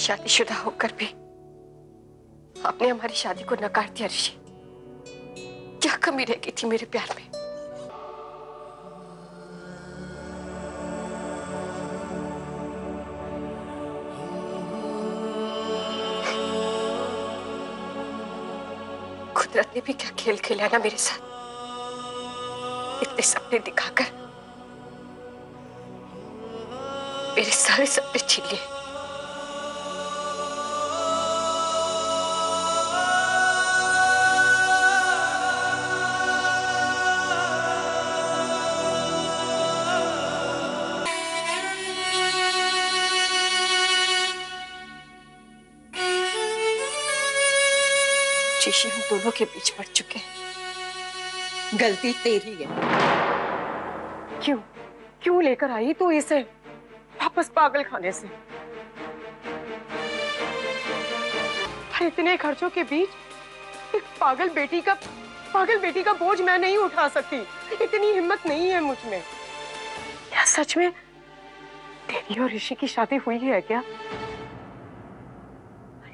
शादीशुदा होकर भी आपने हमारी शादी को नकार दिया, ऋषि। क्या कमी रह गई थी मेरे प्यार में? कुदरत ने भी क्या खेल खेला ना मेरे साथ? इतने सपने दिखाकर मेरे सारे सपने छीन लिए। शीशे हम दोनों के बीच पड़ चुके हैं। गलती तेरी है। क्यों? क्यों लेकर आई तू इसे? वापस पागल खाने से। पर इतने खर्चों के बीच एक पागल बेटी का, पागल बेटी का बोझ मैं नहीं उठा सकती। इतनी हिम्मत नहीं है मुझमें। क्या सच में तेरी और ऋषि की शादी हुई है क्या?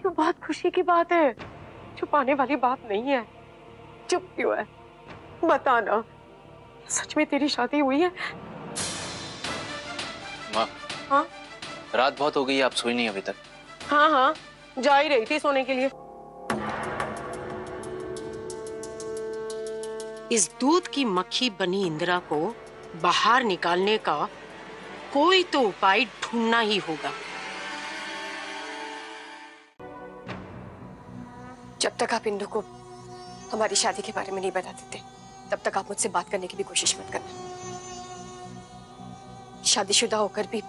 बहुत खुशी की बात है। छुपाने वाली बात नहीं है। चुप क्यों है? बताना। सच में तेरी शादी हुई है? माँ। हाँ? रात बहुत हो गई है आप सोई नहीं अभी तक। हाँ हाँ। जा ही रही थी सोने के लिए। इस दूध की मक्खी बनी इंदिरा को बाहर निकालने का कोई तो उपाय ढूंढना ही होगा। जब तक आप इंदु को हमारी शादी के बारे में नहीं बता देते, तब तक आप मुझसे बात करने की भी कोशिश मत करना। शादीशुदा होकर भी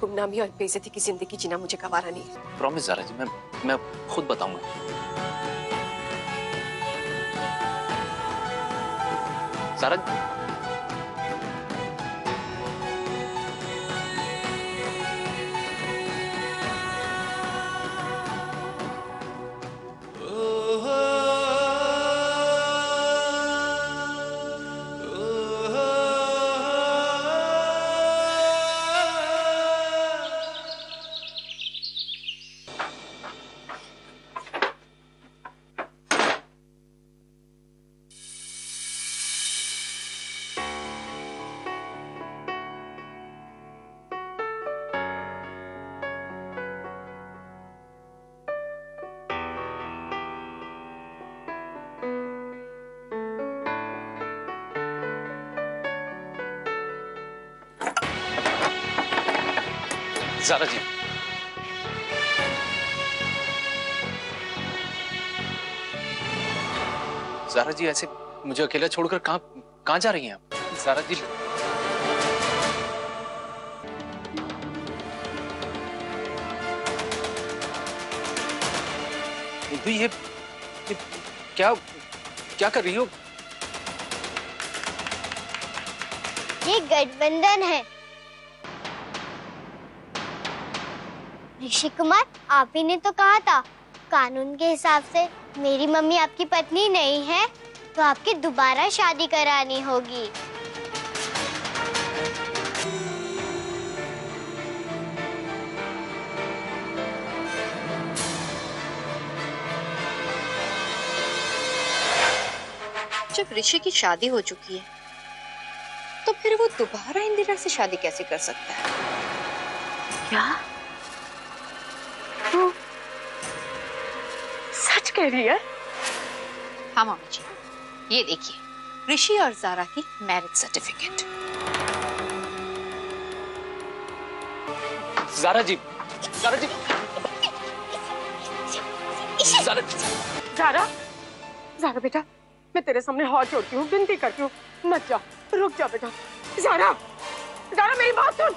गुमनामी और बेइज्जती की ज़िंदगी जीना मुझे गवारा नहीं है। प्रॉमिस जारा जी मैं मैं खुद बताऊँगा। सारा जारा जी जारा जी ऐसे मुझे अकेला छोड़कर कहाँ कहाँ जा रही हैं आप? जारा जी इंदु ये, ये क्या क्या कर रही हो? ये गठबंधन है। ऋषि कुमार आप ही ने तो कहा था कानून के हिसाब से मेरी मम्मी आपकी पत्नी नहीं है तो आपकी दोबारा शादी करानी होगी। जब ऋषि की शादी हो चुकी है तो फिर वो दोबारा इंदिरा से शादी कैसे कर सकता है? क्या? सच कह रही है? हाँ मामी जी। ये देखिए ऋषि और जारा की मैरिज सर्टिफिकेट जारा जी। जारा जी। जारा जारा? जारा बेटा मैं तेरे सामने हाथ जोड़ती हूँ विनती करती हूँ। मत जा रुक जा बेटा। जारा जारा मेरी बात सुन।